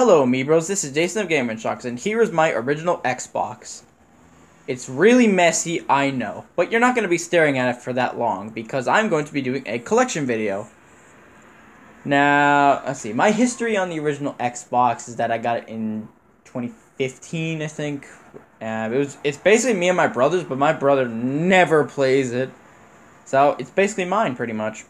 Hello, Amiibros, this is Jason of Gamer Shocks, and here is my original Xbox. It's really messy, I know, but you're not going to be staring at it for that long, because I'm going to be doing a collection video. Now, let's see, my history on the original Xbox is that I got it in 2015, I think. Uh, it was, it's basically me and my brothers, but my brother never plays it. So, it's basically mine, pretty much.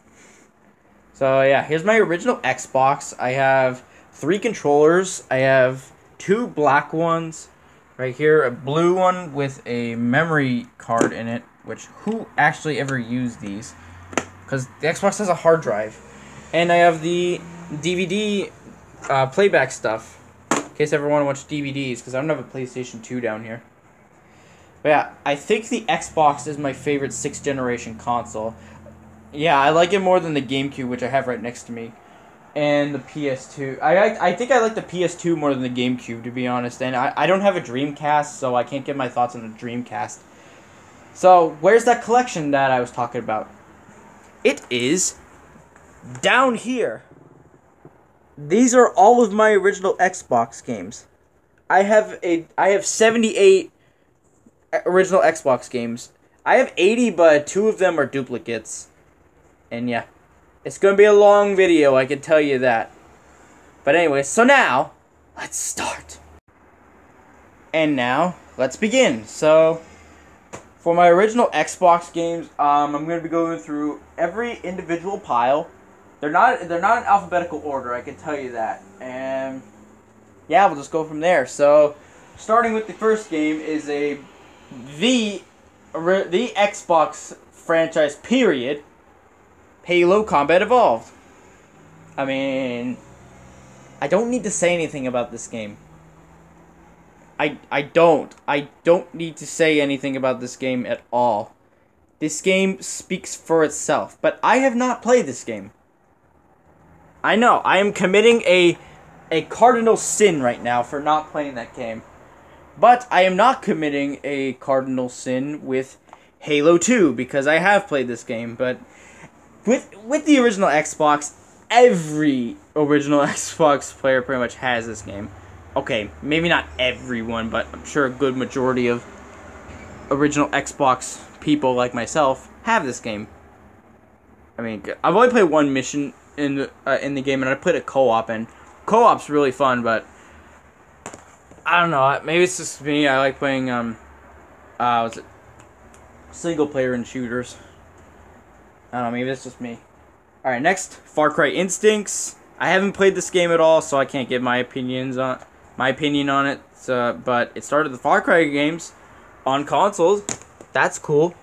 So, yeah, here's my original Xbox. I have three controllers. I have two black ones right here, a blue one with a memory card in it, which who actually ever used these? Because the Xbox has a hard drive. And I have the DVD uh, playback stuff, in case everyone wants DVDs, because I don't have a PlayStation 2 down here. But yeah, I think the Xbox is my favorite 6th generation console. Yeah, I like it more than the GameCube, which I have right next to me and the PS2. I, I I think I like the PS2 more than the GameCube to be honest. And I, I don't have a Dreamcast, so I can't get my thoughts on the Dreamcast. So where's that collection that I was talking about? It is down here. These are all of my original Xbox games. I have a I have 78 original Xbox games. I have 80 but two of them are duplicates. And yeah. It's going to be a long video, I can tell you that. But anyway, so now, let's start. And now, let's begin. So, for my original Xbox games, um, I'm going to be going through every individual pile. They're not they're not in alphabetical order, I can tell you that. And yeah, we'll just go from there. So, starting with the first game is a the the Xbox franchise period Halo Combat Evolved. I mean, I don't need to say anything about this game. I I don't. I don't need to say anything about this game at all. This game speaks for itself, but I have not played this game. I know, I am committing a a cardinal sin right now for not playing that game. But I am not committing a cardinal sin with Halo 2 because I have played this game, but with with the original Xbox, every original Xbox player pretty much has this game. Okay, maybe not everyone, but I'm sure a good majority of original Xbox people like myself have this game. I mean, I've only played one mission in the uh, in the game, and I played a co-op, and co-op's really fun, but I don't know. Maybe it's just me. I like playing um, uh, was it single player and shooters. I don't know, maybe that's just me. Alright, next, Far Cry Instincts. I haven't played this game at all, so I can't give my opinions on my opinion on it. But it started the Far Cry games on consoles. That's cool.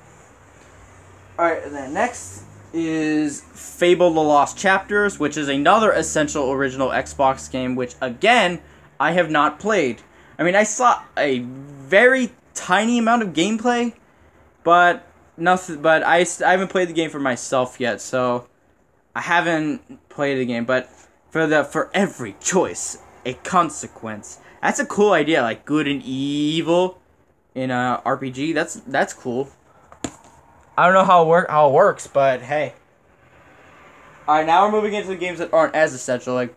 Alright, and then next is Fable The Lost Chapters, which is another essential original Xbox game, which again, I have not played. I mean, I saw a very tiny amount of gameplay, but nothing. But I, I haven't played the game for myself yet, so I haven't played the game. But for the for every choice, a consequence. That's a cool idea, like good and evil in a RPG. That's that's cool. I don't know how it work how it works, but hey. All right, now we're moving into the games that aren't as essential, like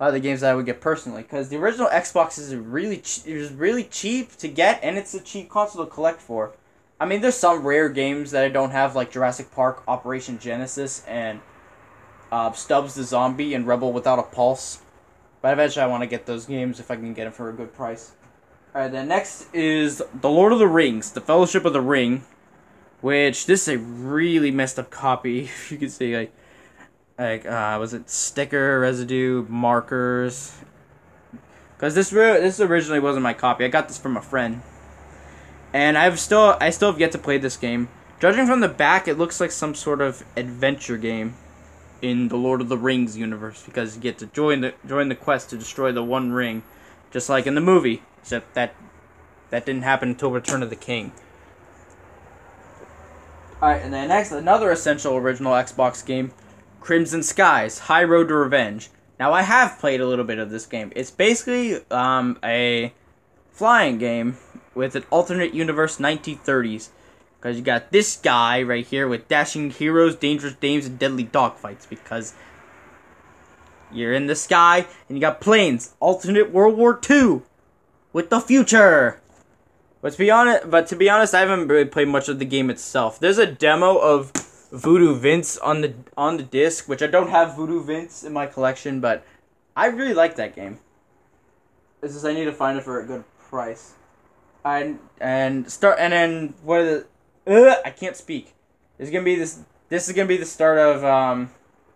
a the games that I would get personally, because the original Xbox is really ch- is really cheap to get, and it's a cheap console to collect for. I mean, there's some rare games that I don't have, like Jurassic Park, Operation Genesis, and uh, Stubbs the Zombie and Rebel Without a Pulse. But eventually I want to get those games if I can get them for a good price. Alright, then next is The Lord of the Rings, The Fellowship of the Ring, which this is a really messed up copy, you can see, like, like, uh, was it sticker, residue, markers? Because this, this originally wasn't my copy. I got this from a friend. And I've still I still have yet to play this game. Judging from the back, it looks like some sort of adventure game in the Lord of the Rings universe because you get to join the join the quest to destroy the One Ring, just like in the movie. Except that that didn't happen until Return of the King. Alright, and then next, another essential original Xbox game, Crimson Skies, High Road to Revenge. Now, I have played a little bit of this game. It's basically um, a flying game with an alternate universe 1930s. Because you got this guy right here with dashing heroes, dangerous dames, and deadly dogfights. Because You're in the sky, and you got planes. Alternate World War II with the future. But to be honest, but to be honest, I haven't really played much of the game itself. There's a demo of Voodoo Vince on the on the disc, which I don't have Voodoo Vince in my collection, but I really like that game. It's just I need to find it for a good price. And and start and then what are the uh, I can't speak. This is gonna be this. This is gonna be the start of um,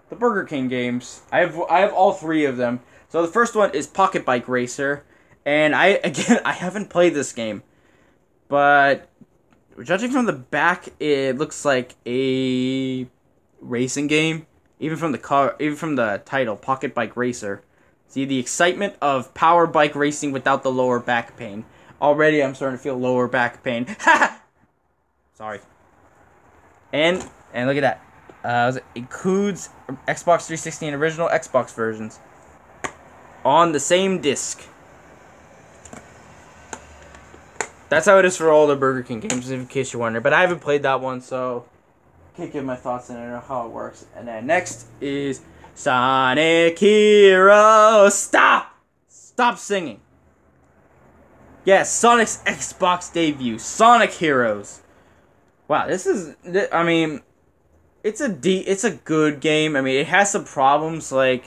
the Burger King games. I have I have all three of them. So the first one is Pocket Bike Racer, and I again I haven't played this game, but judging from the back, it looks like a racing game. Even from the car, even from the title, Pocket Bike Racer. See the excitement of power bike racing without the lower back pain. Already, I'm starting to feel lower back pain. Ha! Sorry. And and look at that. Uh, it includes Xbox 360 and original Xbox versions on the same disc. That's how it is for all the Burger King games, in case you're wondering. But I haven't played that one, so can't give my thoughts on it how it works. And then next is Sonic Heroes. Stop! Stop singing. Yes, Sonic's Xbox debut, Sonic Heroes. Wow, this is. I mean, it's a de- It's a good game. I mean, it has some problems like,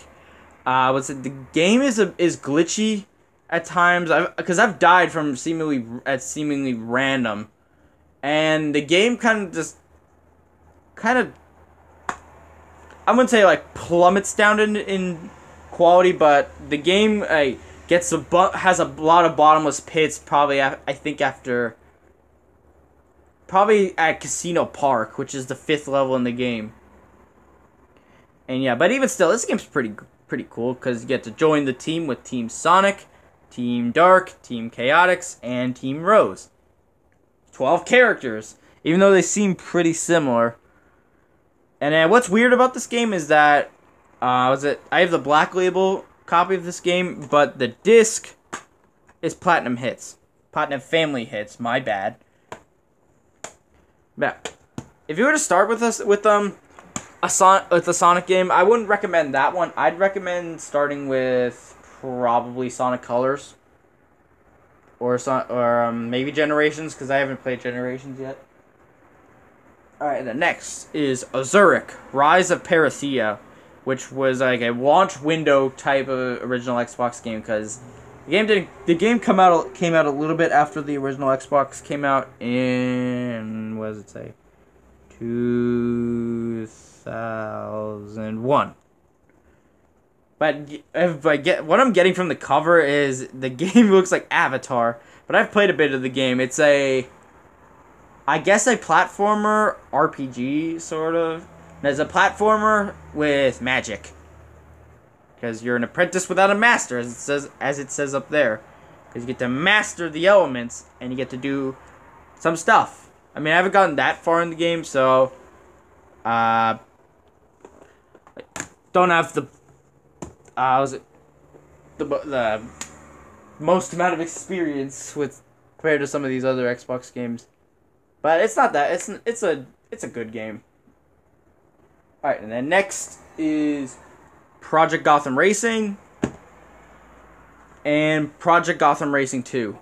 uh, what's it? The game is a, is glitchy at times. I've because I've died from seemingly at seemingly random, and the game kind of just, kind of. I'm gonna say like plummets down in in quality, but the game uh, gets a bu- has a lot of bottomless pits. Probably I think after probably at Casino Park, which is the fifth level in the game. And yeah, but even still, this game's pretty pretty cool because you get to join the team with Team Sonic, Team Dark, Team Chaotix, and Team Rose. Twelve characters, even though they seem pretty similar. And then what's weird about this game is that uh, was it? I have the black label copy of this game, but the disc is platinum hits, platinum family hits. My bad. Yeah. If you were to start with us with um a son with a Sonic game, I wouldn't recommend that one. I'd recommend starting with probably Sonic Colors. Or son or um, maybe Generations because I haven't played Generations yet. Alright, the next is Azurik, Rise of Perathia, which was like a launch window type of original Xbox game because the game didn't the game come out came out a little bit after the original Xbox came out in what does it say? Two thousand one. But if I get what I'm getting from the cover is the game looks like Avatar, but I've played a bit of the game. It's a I guess a platformer RPG sort of. There's a platformer with magic because you're an apprentice without a master, as it says as it says up there. Because you get to master the elements and you get to do some stuff. I mean, I haven't gotten that far in the game, so uh, don't have the uh, was it the the most amount of experience with compared to some of these other Xbox games. But it's not that. It's it's a it's a good game. All right, and then next is Project Gotham Racing, and Project Gotham Racing 2.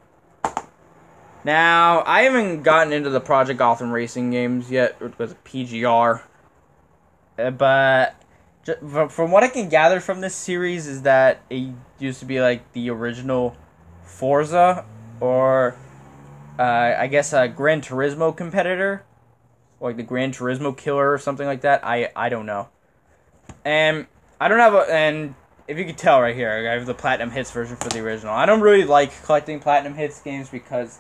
Now, I haven't gotten into the Project Gotham Racing games yet with PGR, uh, but from what I can gather from this series is that it used to be like the original Forza, or uh, I guess a Gran Turismo competitor, like the Gran Turismo killer or something like that. I I don't know. And I don't have a and if you could tell right here, I have the platinum hits version for the original. I don't really like collecting platinum hits games because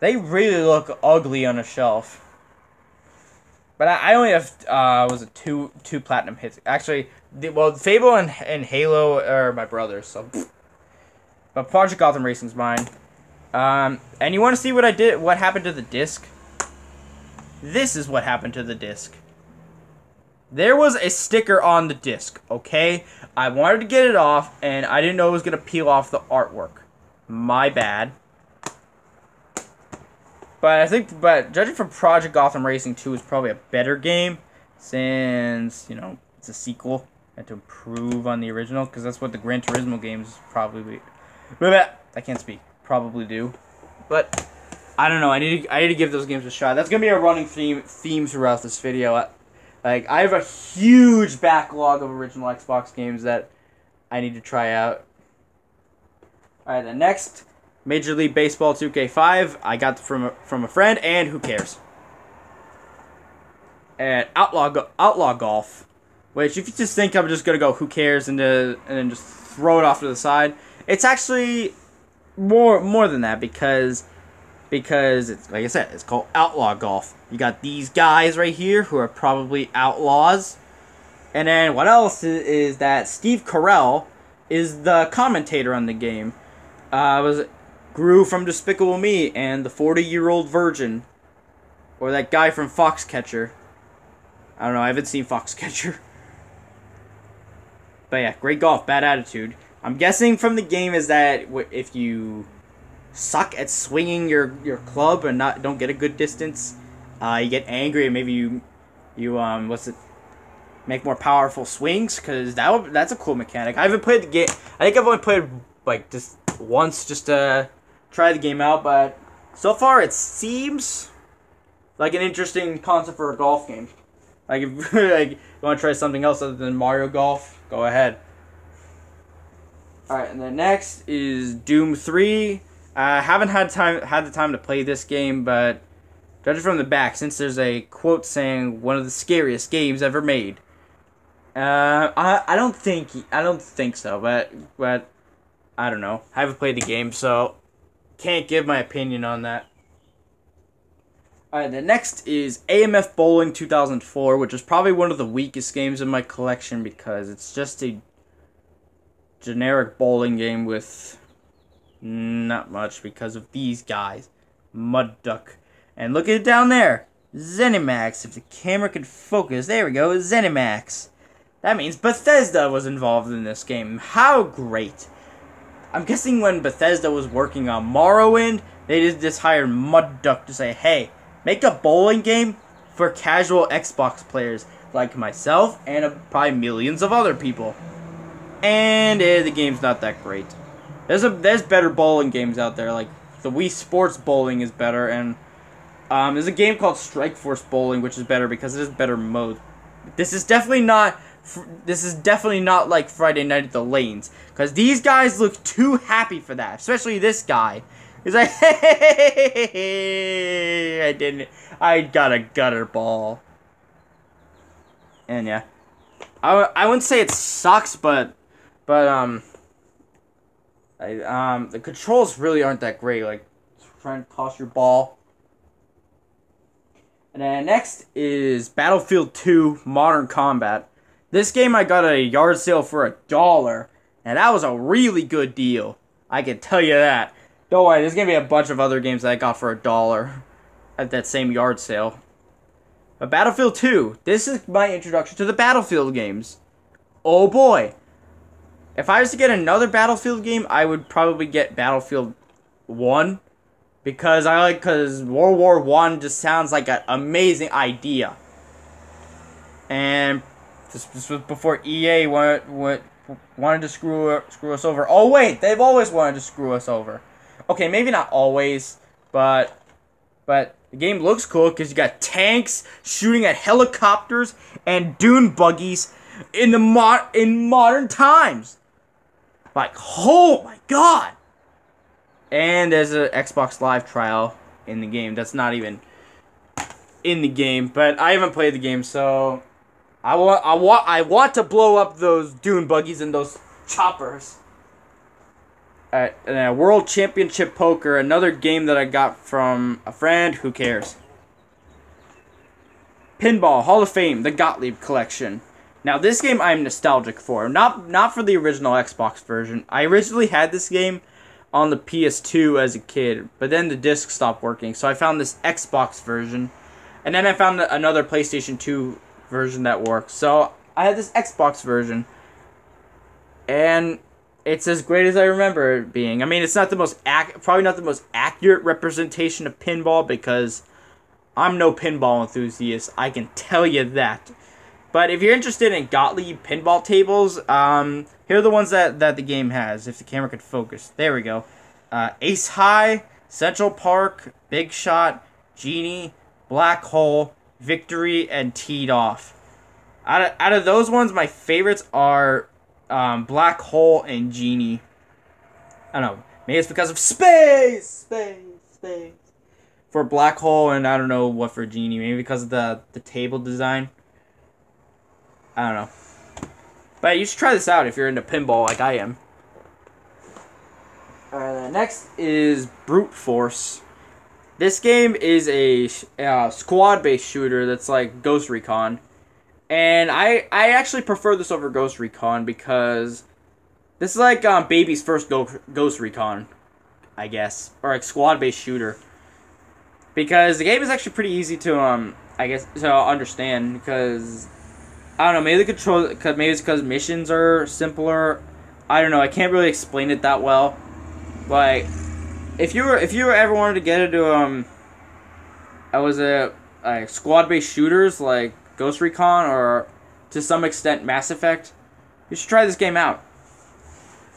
they really look ugly on a shelf. But I, I only have uh was it two two platinum hits actually. The, well, Fable and and Halo are my brothers, so. But Project Gotham Racing's mine. Um, and you want to see what I did? What happened to the disc? This is what happened to the disc. There was a sticker on the disc, okay? I wanted to get it off, and I didn't know it was going to peel off the artwork. My bad. But I think, but judging from Project Gotham Racing 2 is probably a better game, since, you know, it's a sequel. and to improve on the original because that's what the Gran Turismo games probably. I can't speak. Probably do, but I don't know. I need to, I need to give those games a shot. That's gonna be a running theme theme throughout this video. Like I have a huge backlog of original Xbox games that I need to try out. All right, the next Major League Baseball 2K5 I got from a, from a friend, and who cares? And Outlaw Outlaw Golf, which if you just think I'm just gonna go who cares and, uh, and then just throw it off to the side, it's actually more more than that because because it's like I said, it's called outlaw golf. You got these guys right here who are probably outlaws, and then what else is, is that Steve Carell is the commentator on the game. Uh, was Gru from Despicable Me and the forty-year-old virgin, or that guy from Foxcatcher. I don't know. I haven't seen Foxcatcher. But yeah, great golf, bad attitude. I'm guessing from the game is that if you suck at swinging your, your club and not don't get a good distance, uh, you get angry and maybe you you um what's it make more powerful swings because that would, that's a cool mechanic. I haven't played the game. I think I've only played like just once just to try the game out, but so far it seems like an interesting concept for a golf game. Like if like you want to try something else other than Mario Golf, go ahead. All right, and then next is Doom Three. I haven't had time had the time to play this game, but judging from the back, since there's a quote saying one of the scariest games ever made, uh, I I don't think I don't think so, but but I don't know. I haven't played the game, so can't give my opinion on that. Alright, the next is AMF Bowling 2004, which is probably one of the weakest games in my collection because it's just a generic bowling game with not much because of these guys. Mud Duck. And look at it down there. Zenimax. If the camera could focus. There we go. Zenimax. That means Bethesda was involved in this game. How great. I'm guessing when Bethesda was working on Morrowind, they just hired Mud Duck to say, hey, make a bowling game for casual Xbox players like myself and probably millions of other people. And eh, the game's not that great. There's a there's better bowling games out there. Like the Wii Sports Bowling is better, and um, there's a game called Strike Force Bowling, which is better because it is better mode. This is definitely not. This is definitely not like Friday Night at the Lanes, because these guys look too happy for that. Especially this guy. He's like, hey, I didn't. I got a gutter ball. And yeah, I, I wouldn't say it sucks, but but um. I, um, the controls really aren't that great. Like trying to toss your ball. And then next is Battlefield 2 Modern Combat. This game I got at a yard sale for a dollar, and that was a really good deal. I can tell you that. Don't worry, there's gonna be a bunch of other games that I got for a dollar at that same yard sale. But Battlefield 2, this is my introduction to the Battlefield games. Oh boy, if I was to get another Battlefield game, I would probably get Battlefield 1 because I like cuz World War 1 just sounds like an amazing idea. And this, this was before EA wanted, wanted to screw screw us over. Oh wait, they've always wanted to screw us over. Okay, maybe not always, but but the game looks cool because you got tanks shooting at helicopters and dune buggies in the mod in modern times. Like, oh my god! And there's an Xbox Live trial in the game. That's not even in the game, but I haven't played the game, so I want I want I want to blow up those dune buggies and those choppers. Then World Championship Poker, another game that I got from a friend. Who cares? Pinball Hall of Fame, the Gottlieb Collection. Now this game I'm nostalgic for. Not not for the original Xbox version. I originally had this game on the PS2 as a kid, but then the disc stopped working. So I found this Xbox version. And then I found another PlayStation 2 version that works. So I had this Xbox version. And it's as great as I remember it being. I mean, it's not the most ac- probably not the most accurate representation of pinball because I'm no pinball enthusiast. I can tell you that. But if you're interested in Gottlieb pinball tables, um, here are the ones that, that the game has. If the camera could focus. There we go. Uh, Ace High, Central Park, Big Shot, Genie, Black Hole, Victory, and Teed Off. Out of, out of those ones, my favorites are um, Black Hole and Genie. I don't know. Maybe it's because of space, space, space. For Black Hole, and I don't know what for Genie. Maybe because of the, the table design. I don't know. But you should try this out if you're into pinball like I am. Alright, next is Brute Force. This game is a uh, squad-based shooter that's like Ghost Recon. And I I actually prefer this over Ghost Recon because this is like um, baby's first Go- Ghost Recon, I guess, or like squad-based shooter. Because the game is actually pretty easy to um I guess to understand because I don't know maybe the control maybe it's because missions are simpler. I don't know. I can't really explain it that well. Like if you were if you ever wanted to get into um I was a like squad-based shooters like Ghost Recon or to some extent Mass Effect, you should try this game out.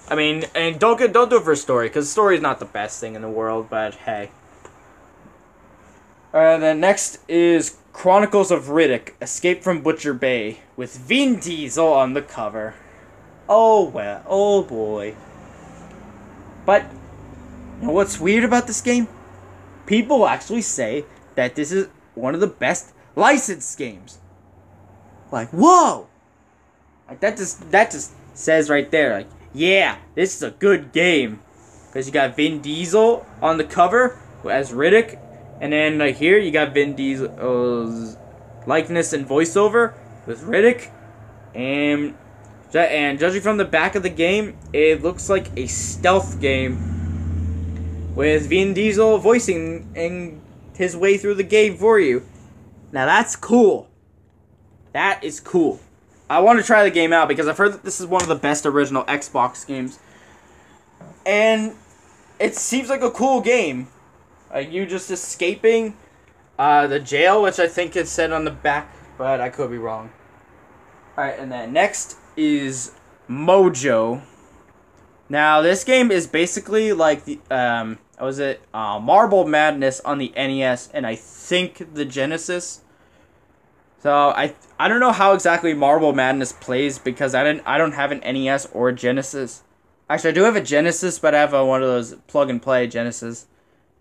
I mean, and don't get don't do it for story because story is not the best thing in the world, but hey. Uh, then next is Chronicles of Riddick: Escape from Butcher Bay with Vin Diesel on the cover. Oh well, oh boy. But you know what's weird about this game? People actually say that this is one of the best licensed games. Like, whoa! Like that just that just says right there, like, yeah, this is a good game. Cause you got Vin Diesel on the cover as Riddick, and then like here you got Vin Diesel's likeness and voiceover with Riddick, and and judging from the back of the game, it looks like a stealth game with Vin Diesel voicing and his way through the game for you. Now that's cool. That is cool. I want to try the game out because I've heard that this is one of the best original Xbox games. And it seems like a cool game. Like you just escaping uh, the jail, which I think is said on the back, but I could be wrong. Alright, and then next is Mojo. Now, this game is basically like the, um, was it, uh, Marble Madness on the NES and I think the Genesis. So I I don't know how exactly Marble Madness plays because I didn't I don't have an NES or Genesis. Actually, I do have a Genesis, but I have a, one of those plug and play Genesis,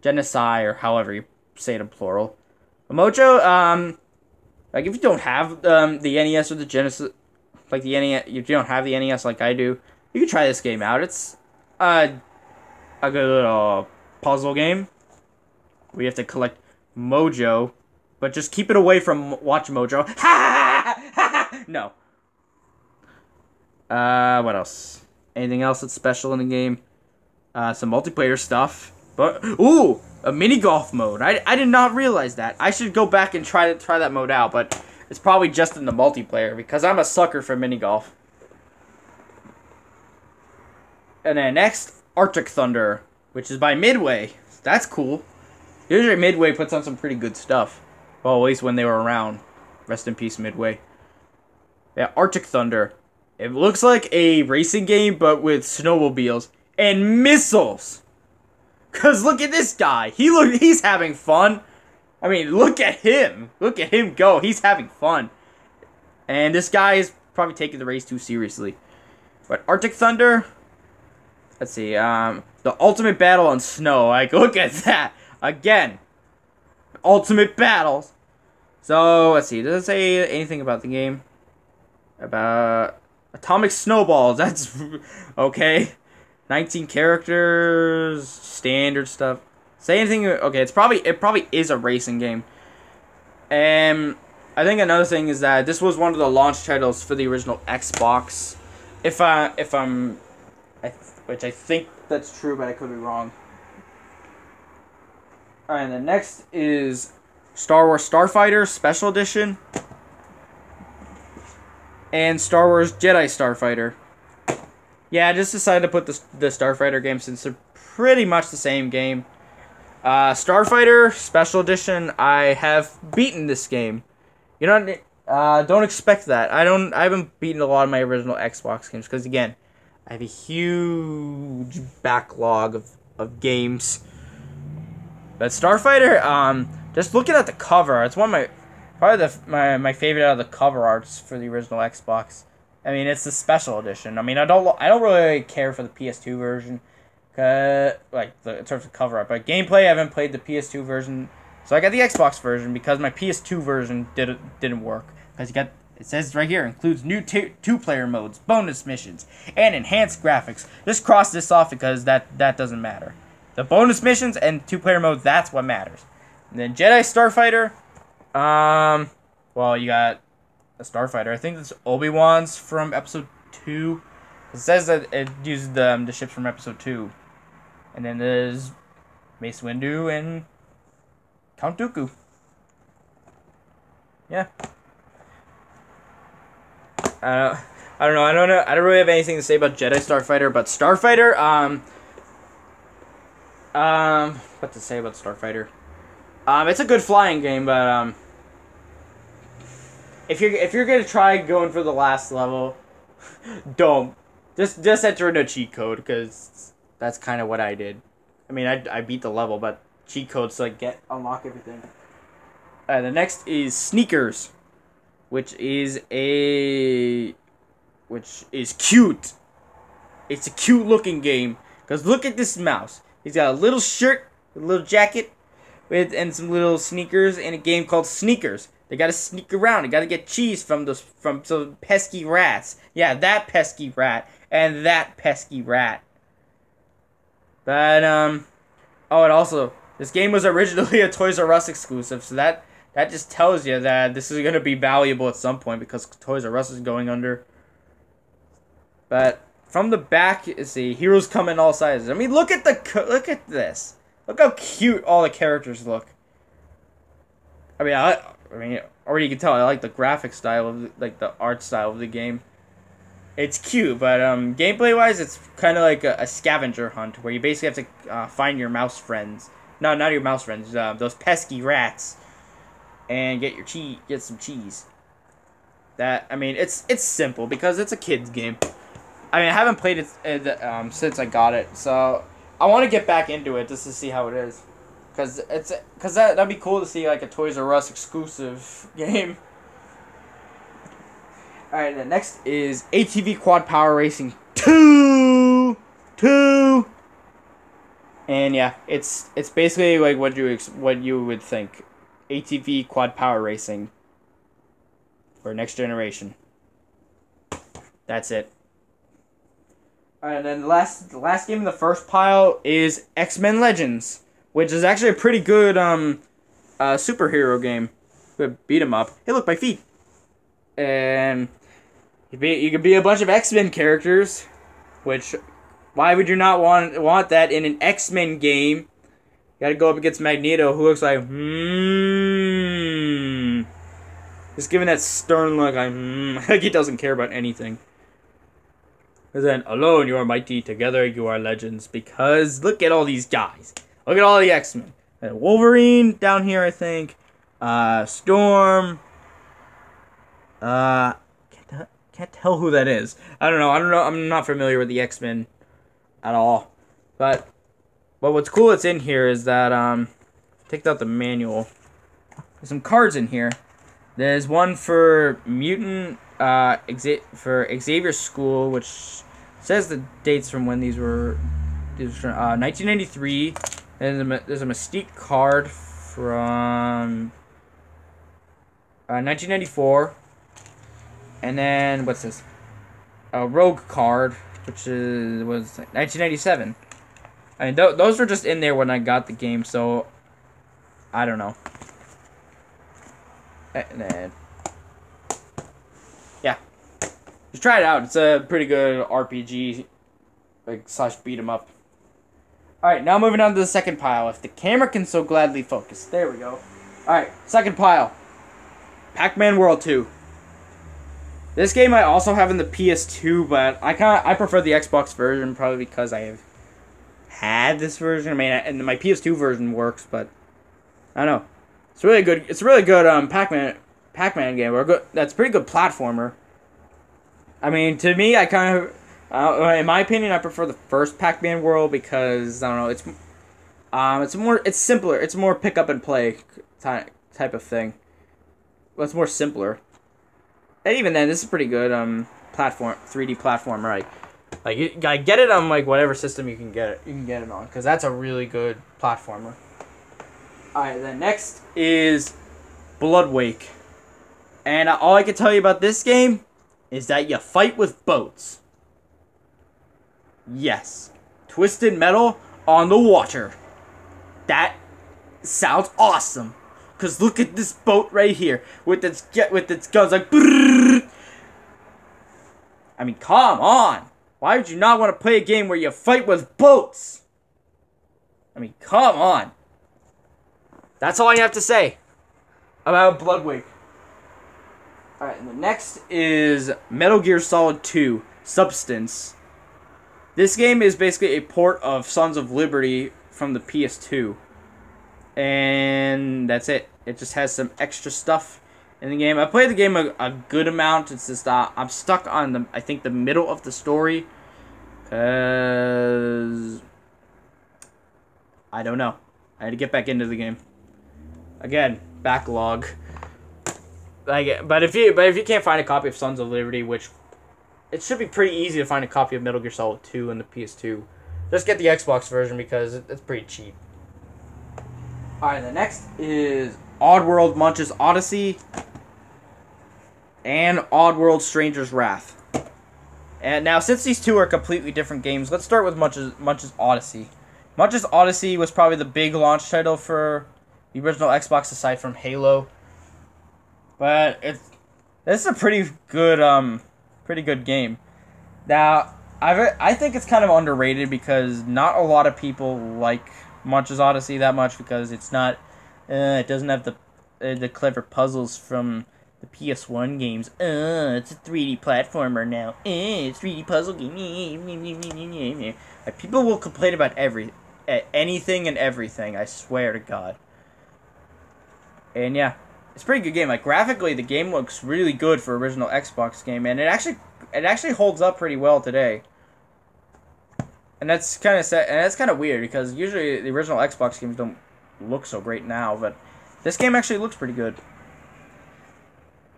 Genesi or however you say it in plural. Mojo, um, like if you don't have um the NES or the Genesis, like the NES, if you don't have the NES like I do, you can try this game out. It's uh, a good little puzzle game. We have to collect Mojo but just keep it away from Watch Mojo. no. Uh, what else? Anything else that's special in the game? Uh, some multiplayer stuff. But ooh, a mini golf mode. I, I did not realize that. I should go back and try to try that mode out, but it's probably just in the multiplayer because I'm a sucker for mini golf. And then next, Arctic Thunder, which is by Midway. That's cool. Usually Midway puts on some pretty good stuff. Well, at least when they were around. Rest in peace, Midway. Yeah, Arctic Thunder. It looks like a racing game, but with snowmobiles and missiles. Cause look at this guy. He look. He's having fun. I mean, look at him. Look at him go. He's having fun. And this guy is probably taking the race too seriously. But Arctic Thunder. Let's see. Um, the ultimate battle on snow. Like, look at that again. Ultimate battles. So, let's see. Does it say anything about the game? About Atomic Snowballs. That's okay. 19 characters, standard stuff. Say anything. Okay, it's probably it probably is a racing game. And I think another thing is that this was one of the launch titles for the original Xbox. If I if I'm, I, which I think that's true, but I could be wrong. All right, and the next is Star Wars Starfighter Special Edition, and Star Wars Jedi Starfighter. Yeah, I just decided to put the, the Starfighter game since they're pretty much the same game. Uh, Starfighter Special Edition, I have beaten this game. You know, Uh, don't expect that. I don't. I haven't beaten a lot of my original Xbox games because again, I have a huge backlog of, of games. But Starfighter, um, just looking at the cover, it's one of my probably the my, my favorite out of the cover arts for the original Xbox. I mean, it's the special edition. I mean, I don't I don't really care for the PS2 version, cause like the in terms of cover art, but gameplay I haven't played the PS2 version, so I got the Xbox version because my PS2 version didn't didn't work because you got it says right here includes new t- two player modes, bonus missions, and enhanced graphics. Just cross this off because that that doesn't matter. The bonus missions and two player modes that's what matters. And then Jedi Starfighter, um, well you got a starfighter. I think it's Obi Wan's from episode two. It says that it uses the um, the ships from episode two, and then there's Mace Windu and Count Dooku. Yeah. Uh, I don't know. I don't know. I don't really have anything to say about Jedi Starfighter, but Starfighter. Um. Um. What to say about Starfighter? Um, it's a good flying game, but um if you're if you're gonna try going for the last level, don't just just enter in a cheat code because that's kind of what I did. I mean, I, I beat the level, but cheat codes like get unlock everything. Uh, the next is sneakers, which is a which is cute. It's a cute looking game because look at this mouse. He's got a little shirt, a little jacket, with and some little sneakers in a game called Sneakers. They gotta sneak around. They gotta get cheese from those from some pesky rats. Yeah, that pesky rat and that pesky rat. But um, oh, and also this game was originally a Toys R Us exclusive, so that that just tells you that this is gonna be valuable at some point because Toys R Us is going under. But from the back, see heroes come in all sizes. I mean, look at the look at this. Look how cute all the characters look. I mean, I I mean, already you can tell I like the graphic style of the, like the art style of the game. It's cute, but um, gameplay wise, it's kind of like a, a, scavenger hunt where you basically have to uh, find your mouse friends. No, not your mouse friends. Uh, those pesky rats, and get your cheese, get some cheese. That I mean, it's it's simple because it's a kids game. I mean, I haven't played it uh, um, since I got it, so I want to get back into it just to see how it is. Cause it's cause that that'd be cool to see like a Toys R Us exclusive game. All right, the next is ATV Quad Power Racing two, two. And yeah, it's it's basically like what you what you would think, ATV Quad Power Racing. For next generation. That's it. Alright, and then the last the last game in the first pile is X Men Legends which is actually a pretty good um, uh, superhero game. Beat 'em up. Hey, look, my feet. And you be you could be a bunch of X Men characters, which why would you not want want that in an X Men game? You got to go up against Magneto, who looks like hmm. Just giving that stern look, like hmm, like he doesn't care about anything. And then alone you are mighty, together you are legends. Because look at all these guys. Look at all the X Men. Wolverine down here, I think. Uh, Storm. Uh, can't, can't tell who that is. I don't know. I don't know. I'm not familiar with the X Men at all. But, but what's cool that's in here is that um, take out the manual. There's some cards in here. There's one for mutant uh for Xavier School, which says the dates from when these were. These were uh, 1993 and there's a Mystique card from uh, 1994. And then, what's this? A Rogue card, which is was 1997. I mean, th those were just in there when I got the game, so I don't know. And then, yeah, just try it out. It's a pretty good RPG, like slash beat 'em up. Alright, now moving on to the second pile. If the camera can so gladly focus. There we go. Alright, second pile. Pac-Man World 2. This game I also have in the PS2, but I kind of I prefer the Xbox version probably because I have had this version. I mean, and my PS2 version works, but I don't know. It's really good. It's a really good. Um, Pac-Man Pac-Man game good that's pretty good platformer. I mean, to me, I kind of, uh, in my opinion, I prefer the first Pac-Man world because I don't know, it's, um, it's more, it's simpler, it's more pick up and play type type of thing. Well, it's more simpler. And even then, this is pretty good. Um, platform, 3D platform, right? Like you, I get it on like whatever system you can get it, you can get it on, because that's a really good platformer. All right, then next is Blood Wake, and all I can tell you about this game is that you fight with boats. Yes, twisted metal on the water. That sounds awesome. Cause look at this boat right here with its get with its guns like. Brrr. I mean, come on. Why would you not want to play a game where you fight with boats? I mean, come on. That's all I have to say about Bloodwake. Alright, and the next is Metal Gear Solid 2 Substance. This game is basically a port of Sons of Liberty from the PS2. And that's it. It just has some extra stuff in the game. I played the game a, a good amount. It's just uh, I'm stuck on the I think the middle of the story. Cause I don't know. I had to get back into the game. Again, backlog. Like, but if you but if you can't find a copy of Sons of Liberty, which it should be pretty easy to find a copy of Metal Gear Solid 2 in the PS2. Just get the Xbox version because it's pretty cheap. Alright, the next is Oddworld Munch's Odyssey and Oddworld Stranger's Wrath. And now, since these two are completely different games, let's start with Munch's, Munch's Odyssey. Munch's Odyssey was probably the big launch title for the original Xbox aside from Halo. But it's this is a pretty good um pretty good game. Now, I I think it's kind of underrated because not a lot of people like Munch's Odyssey that much because it's not uh, it doesn't have the uh, the clever puzzles from the PS1 games. Uh, it's a 3D platformer now. Uh, it's 3D puzzle game. People will complain about every anything and everything. I swear to God. And yeah, it's pretty good game. Like graphically, the game looks really good for original Xbox game, and it actually it actually holds up pretty well today. And that's kind of and that's kind of weird because usually the original Xbox games don't look so great now, but this game actually looks pretty good.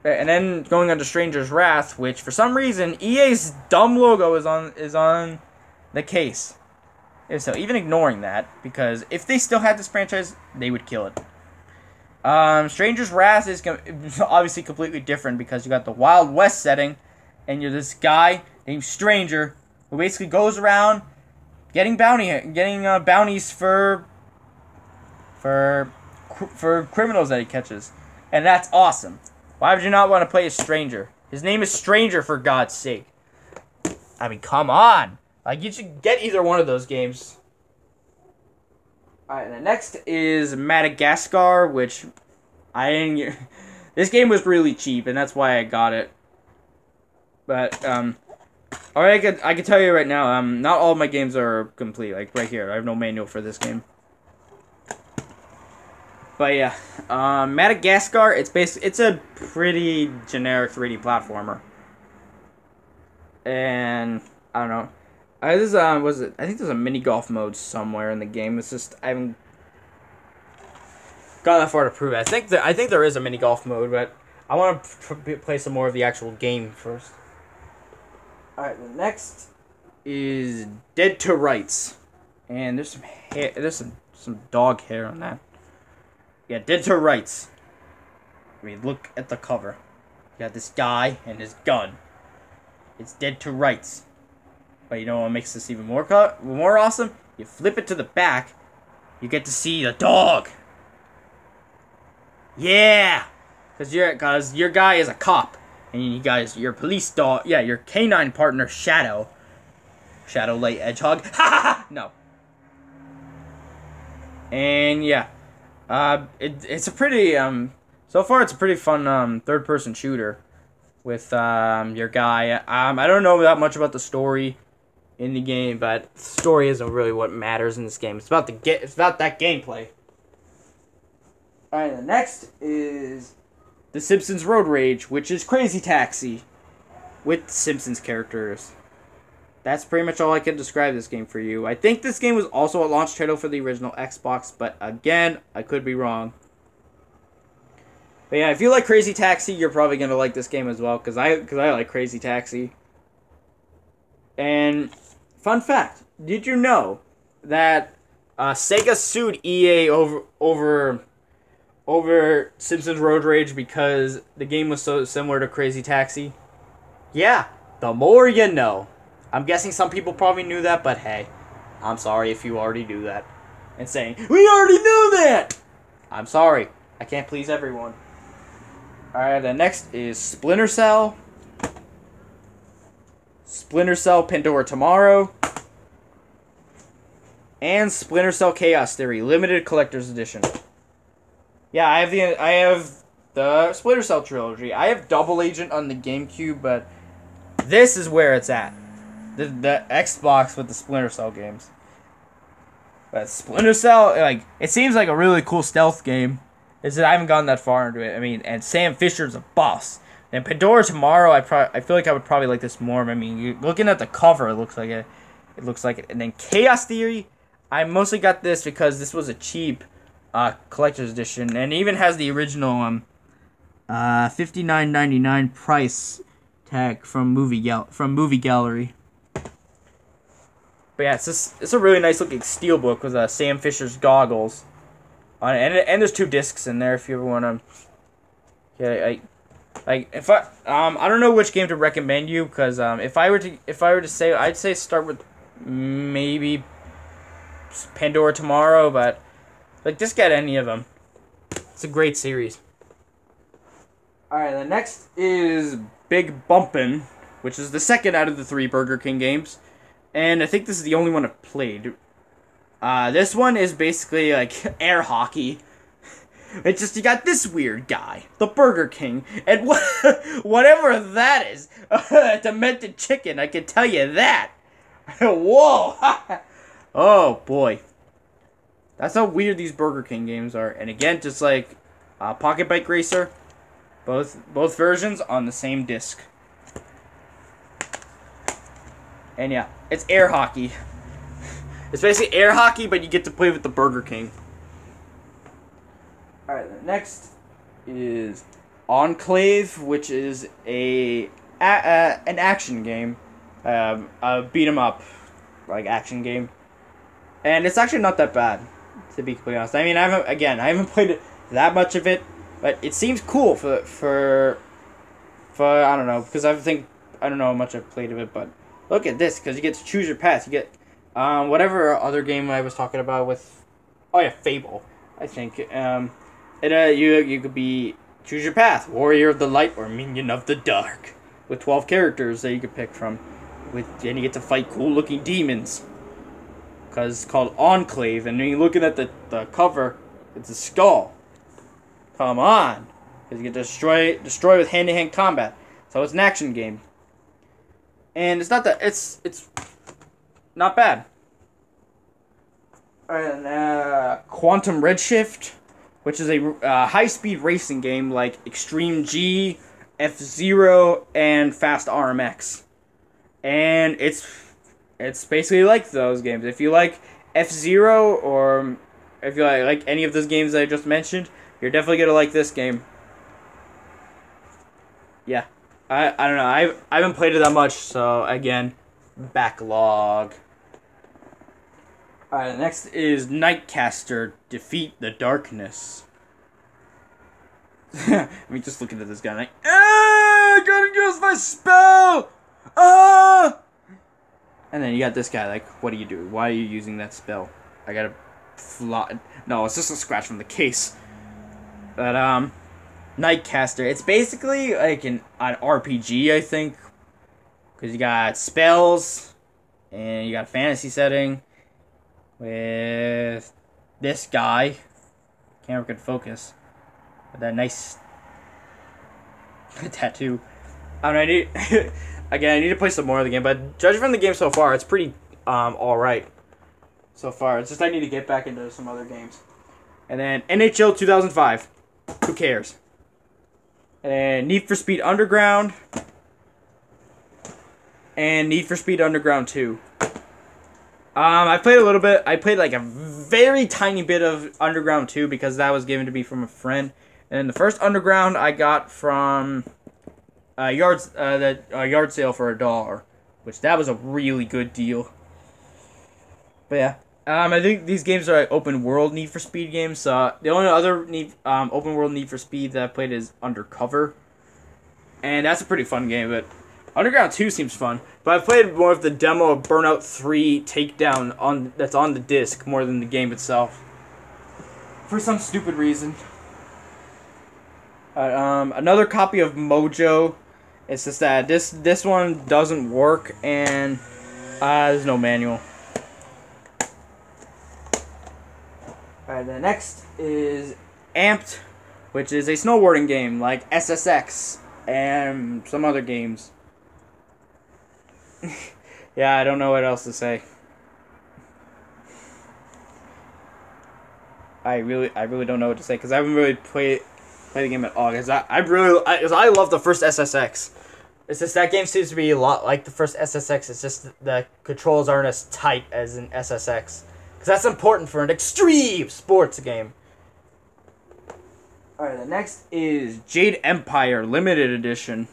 And then going on to Stranger's Wrath, which for some reason EA's dumb logo is on is on the case. So even ignoring that, because if they still had this franchise, they would kill it. Um, Stranger's Wrath is obviously completely different because you got the Wild West setting, and you're this guy named Stranger who basically goes around getting bounty, getting uh, bounties for for for criminals that he catches, and that's awesome. Why would you not want to play a Stranger? His name is Stranger for God's sake. I mean, come on! Like you should get either one of those games. Alright, the next is Madagascar, which I didn't. This game was really cheap, and that's why I got it. But um, alright, I could I can tell you right now, um, not all my games are complete. Like right here, I have no manual for this game. But yeah, um, Madagascar. It's basically it's a pretty generic 3D platformer, and I don't know. I this uh, was it? I think there's a mini golf mode somewhere in the game. It's just I haven't got that far to prove it. I think that I think there is a mini golf mode, but I want to play some more of the actual game first. All right, the next is Dead to Rights, and there's some hair. There's some some dog hair on that. Yeah, Dead to Rights. I mean, look at the cover. You got this guy and his gun. It's Dead to Rights. But you know what makes this even more more awesome? You flip it to the back, you get to see the dog. Yeah, cause your cause your guy is a cop, and you guys your police dog. Yeah, your canine partner Shadow. Shadow Light Edgehog. Ha! No. And yeah, uh, it, it's a pretty um. So far, it's a pretty fun um third person shooter with um your guy. Um, I don't know that much about the story in the game, but story isn't really what matters in this game. It's about the get. It's about that gameplay. All right, the next is The Simpsons Road Rage, which is Crazy Taxi with Simpsons characters. That's pretty much all I can describe this game for you. I think this game was also a launch title for the original Xbox, but again, I could be wrong. But yeah, if you like Crazy Taxi, you're probably gonna like this game as well, cause I cause I like Crazy Taxi. And fun fact: Did you know that uh, Sega sued EA over over over Simpsons Road Rage because the game was so similar to Crazy Taxi? Yeah, the more you know. I'm guessing some people probably knew that, but hey, I'm sorry if you already knew that. And saying, we already knew that! I'm sorry. I can't please everyone. Alright, the next is Splinter Cell. Splinter Cell Pandora Tomorrow. And Splinter Cell Chaos Theory Limited Collector's Edition. Yeah, I have the I have the Splinter Cell trilogy. I have Double Agent on the GameCube, but this is where it's at. The the Xbox with the Splinter Cell games. But Splinter Cell, like, it seems like a really cool stealth game. Is that I haven't gotten that far into it. I mean, and Sam Fisher's a boss. And Pandora Tomorrow, I pro- I feel like I would probably like this more. I mean, looking at the cover, it looks like it. It looks like it. And then Chaos Theory, I mostly got this because this was a cheap uh, collector's edition, and even has the original um uh fifty nine ninety nine price tag from movie gal- from movie gallery. But yeah, it's just, it's a really nice looking steelbook with uh, Sam Fisher's goggles on it, and and there's two discs in there if you ever want to. Yeah, I like if I um I don't know which game to recommend you because um if I were to if I were to say I'd say start with maybe Pandora tomorrow, but like just get any of them. It's a great series. All right, the next is Big Bumpin', which is the second out of the three Burger King games, and I think this is the only one I've played. Uh, this one is basically like air hockey. It's just you got this weird guy, the Burger King, and what, whatever that is, a demented chicken. I can tell you that. Whoa! Oh boy, that's how weird these Burger King games are. And again, just like uh, Pocket Bike Racer, both both versions on the same disc. And yeah, it's air hockey. It's basically air hockey, but you get to play with the Burger King. Alright, the next is Enclave, which is a, a, a an action game, um, a beat 'em up, like action game, and it's actually not that bad, to be completely honest. I mean, I haven't again, I haven't played that much of it, but it seems cool for for for I don't know because I think I don't know how much I've played of it, but look at this because you get to choose your path. You get um, whatever other game I was talking about with oh yeah Fable I think um, and uh, you you could be choose your path warrior of the light or minion of the dark with twelve characters that you could pick from with and you get to fight cool looking demons because it's called Enclave and when you're looking at the, the cover it's a skull Come on. Because you get destroy destroy with hand to hand combat. So it's an action game. And it's not that it's it's not bad. And uh, Quantum Redshift, which is a uh, high speed racing game like Extreme G, F Zero, and Fast RMX. And it's it's basically like those games. If you like F Zero or if you like, like any of those games I just mentioned, you're definitely gonna like this game. Yeah, I I don't know. I I haven't played it that much, so again, backlog. All right, next is Nightcaster. Defeat the darkness. I mean, just looking at this guy, like, ah, gotta use my spell, ah. And then you got this guy, like, what are you doing? Why are you using that spell? I gotta fly. No, it's just a scratch from the case. But um, Nightcaster. It's basically like an an RPG, I think, because you got spells, and you got a fantasy setting with this guy. Camera could focus. With that nice tattoo. I don't know. Again. I need to play some more of the game, but judging from the game so far, it's pretty um all right. So far, it's just I need to get back into some other games. And then NHL 2005. Who cares? and Need for Speed Underground, and Need for Speed Underground 2. Um, I played a little bit. I played like a very tiny bit of Underground 2 because that was given to me from a friend. And the first Underground I got from a yard uh, that a yard sale for a dollar, which that was a really good deal. But yeah, um, I think these games are like open world Need for Speed games. So the only other need um, open world Need for Speed that I played is Undercover, and that's a pretty fun game. But Underground Two seems fun. But I played more of the demo of Burnout Three Takedown on that's on the disc more than the game itself. For some stupid reason. Uh, um, another copy of Mojo. It's just that this this one doesn't work and uh, there's no manual. Alright, the next is Amped, which is a snowboarding game like SSX and some other games. yeah, I don't know what else to say. I really, I really don't know what to say because I haven't really played played the game at all. Cause I, I really, I, cause I love the first SSX. It's just that game seems to be a lot like the first SSX. It's just the controls aren't as tight as an SSX. Because that's important for an extreme sports game. Alright, the next is Jade Empire Limited Edition.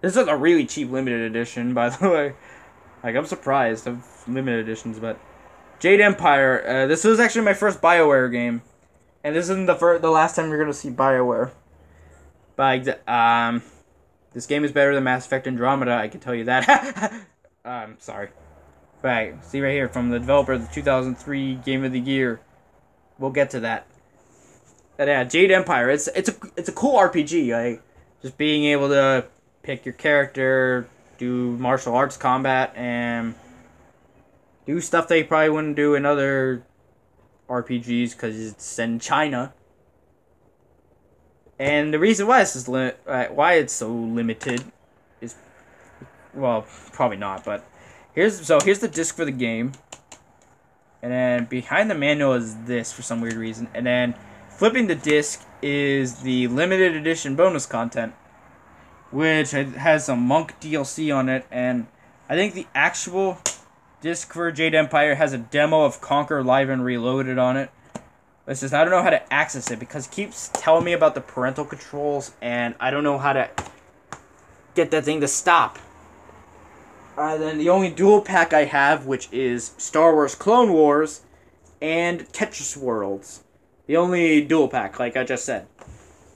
This is a really cheap limited edition, by the way. Like, I'm surprised of limited editions, but... Jade Empire, uh, this was actually my first Bioware game. And this isn't the first, the last time you're gonna see Bioware. But, um... This game is better than Mass Effect Andromeda, I can tell you that. I'm um, sorry. Right, see right here, from the developer of the 2003 Game of the Year. We'll get to that. But yeah, Jade Empire. It's it's a it's a cool RPG. Like just being able to pick your character, do martial arts combat, and do stuff they probably wouldn't do in other RPGs because it's in China. And the reason why this is li- uh, why it's so limited is, well, probably not, but Here's so here's the disc for the game. And then behind the manual is this for some weird reason. And then flipping the disc is the limited edition bonus content, which has some Monk DLC on it. And I think the actual disc for Jade Empire has a demo of Conker Live and Reloaded on it. It's just I don't know how to access it because it keeps telling me about the parental controls and I don't know how to get that thing to stop. Uh, then the only dual pack I have, which is Star Wars Clone Wars and Tetris Worlds. The only dual pack, like I just said.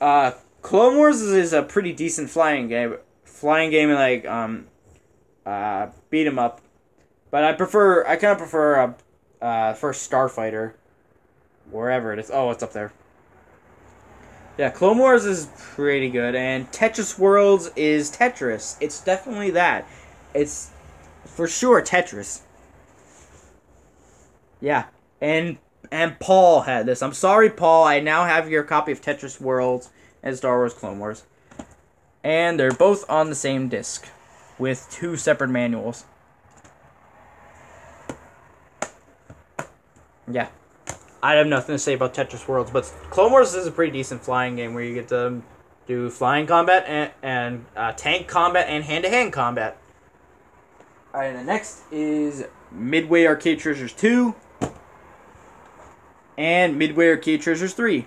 Uh, Clone Wars is a pretty decent flying game. Flying game and like um, uh, beat 'em up. But I prefer, I kind of prefer uh, uh, first Starfighter, wherever it is. Oh, it's up there. Yeah, Clone Wars is pretty good, and Tetris Worlds is Tetris. It's definitely that. It's for sure Tetris. Yeah, and and Paul had this. I'm sorry, Paul. I now have your copy of Tetris Worlds and Star Wars Clone Wars, and they're both on the same disc, with two separate manuals. Yeah, I have nothing to say about Tetris Worlds, but Clone Wars is a pretty decent flying game where you get to do flying combat and, and uh, tank combat and hand to hand combat. Alright, the next is Midway Arcade Treasures 2 and Midway Arcade Treasures 3.